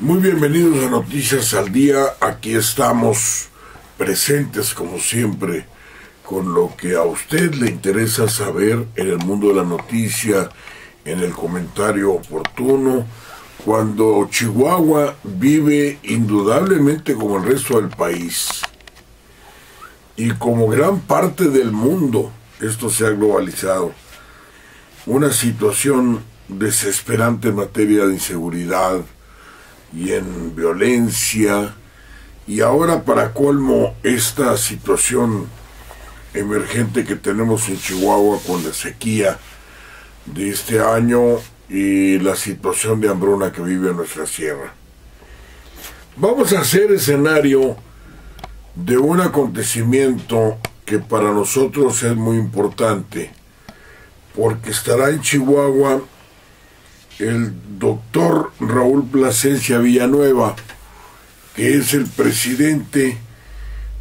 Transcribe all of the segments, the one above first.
Muy bienvenidos a Noticias al Día. Aquí estamos presentes como siempre con lo que a usted le interesa saber en el mundo de la noticia, en el comentario oportuno, cuando Chihuahua vive indudablemente como el resto del país y como gran parte del mundo, esto se ha globalizado, una situación desesperante en materia de inseguridad, y en violencia. Y ahora para colmo esta situación emergente que tenemos en Chihuahua con la sequía de este año y la situación de hambruna que vive nuestra sierra. Vamos a hacer escenario de un acontecimiento que para nosotros es muy importante, porque estará en Chihuahua el doctor Raúl Plasencia Villanueva, que es el presidente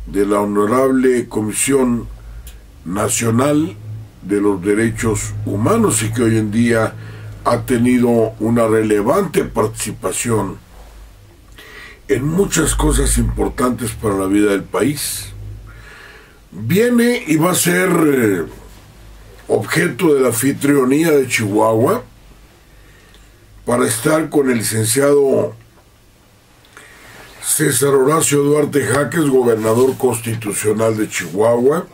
de la Honorable Comisión Nacional de los Derechos Humanos y que hoy en día ha tenido una relevante participación en muchas cosas importantes para la vida del país. Viene y va a ser eh, objeto de la anfitrionía de Chihuahua para estar con el licenciado César Horacio Duarte Jaques, gobernador constitucional de Chihuahua,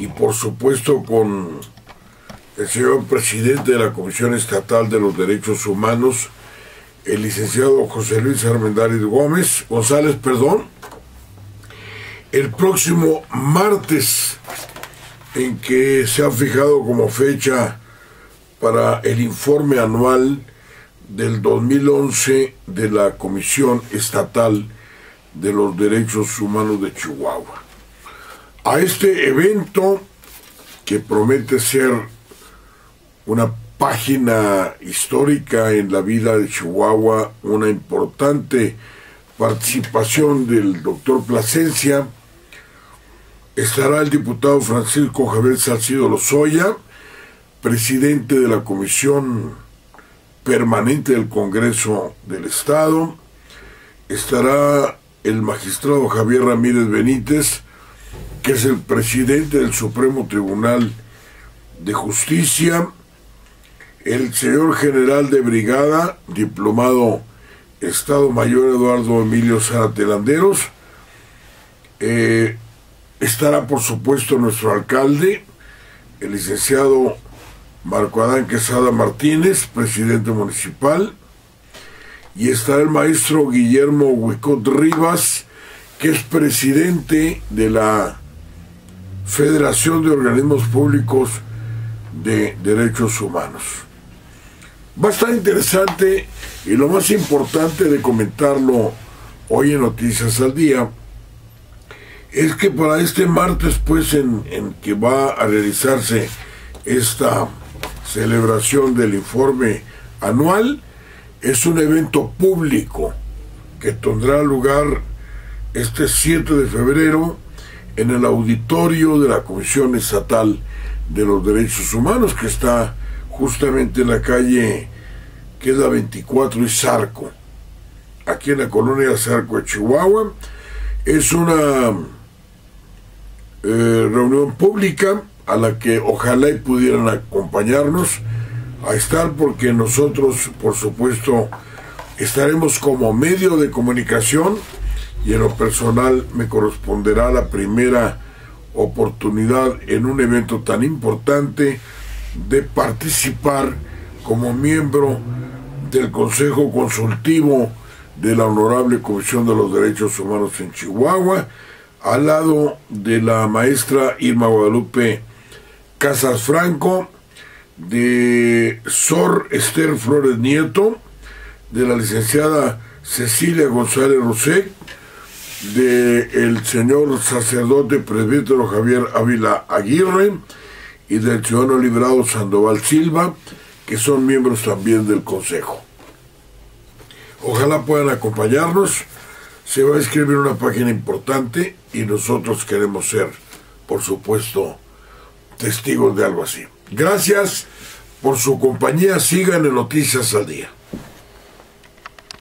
y por supuesto con el señor presidente de la Comisión Estatal de los Derechos Humanos, el licenciado José Luis Armendáriz Gómez, González, perdón, el próximo martes en que se ha fijado como fecha para el informe anual del 2011 de la Comisión Estatal de los Derechos Humanos de Chihuahua. A este evento, que promete ser una página histórica en la vida de Chihuahua, una importante participación del doctor Plasencia, estará el diputado Francisco Javier Salcido Lozoya, presidente de la Comisión Permanente del Congreso del Estado. Estará el magistrado Javier Ramírez Benítez, que es el presidente del Supremo Tribunal de Justicia, el señor general de brigada, diplomado Estado Mayor Eduardo Emilio Zaratelanderos, eh, estará por supuesto nuestro alcalde, el licenciado Marco Adán Quesada Martínez, presidente municipal, y está el maestro Guillermo Huicot Rivas, que es presidente de la Federación de Organismos Públicos de Derechos Humanos. Va a estar interesante y lo más importante de comentarlo hoy en Noticias al Día es que para este martes, pues, en, en que va a realizarse esta celebración del informe anual es un evento público que tendrá lugar este 7 de febrero en el auditorio de la Comisión Estatal de los Derechos Humanos que está justamente en la calle que es la 24 y Zarco, aquí en la colonia Zarco de Chihuahua. Es una eh, reunión pública a la que ojalá y pudieran acompañarnos a estar porque nosotros, por supuesto, estaremos como medio de comunicación y en lo personal me corresponderá la primera oportunidad en un evento tan importante de participar como miembro del Consejo Consultivo de la Honorable Comisión de los Derechos Humanos en Chihuahua, al lado de la maestra Irma Guadalupe Casas Franco, de Sor Esther Flores Nieto, de la licenciada Cecilia González Rosé, de el señor sacerdote presbítero Javier Ávila Aguirre y del ciudadano librado Sandoval Silva, que son miembros también del Consejo. Ojalá puedan acompañarnos. Se va a escribir una página importante y nosotros queremos ser, por supuesto, testigos de algo así. Gracias por su compañía. Sigan en Noticias al Día.